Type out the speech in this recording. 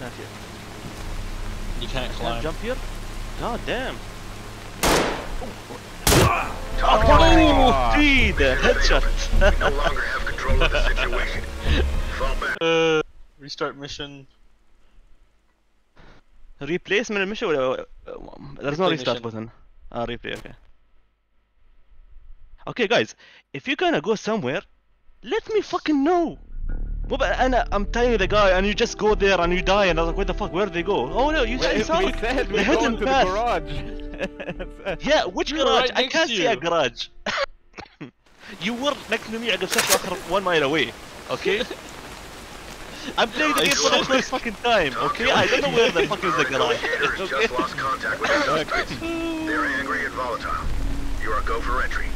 Not yet. You can't I climb. jump here? God damn. Oh, Oh, see the headshot. we no longer have control of the situation. Fall back. Uh, restart mission. Replacement mission? Uh, uh, There's no restart mission. button. Ah, replay, okay. Okay, guys, if you're gonna go somewhere, let me fucking know. مو بقى انا I'm telling the guy and you just go there and you die and I was like, where the fuck, where did they go? Oh no, you We, said we it's said the we're hidden going to the path. garage. Yeah, which We were garage? right I next can't to see a you. garage. you were next to me I got آخر one mile away. Okay? I'm playing the I game for the saw first fucking time. Okay? I don't know where the fuck is the garage. Navigators Okay? just lost contact with the suspects. They're angry and volatile. You are go for entry.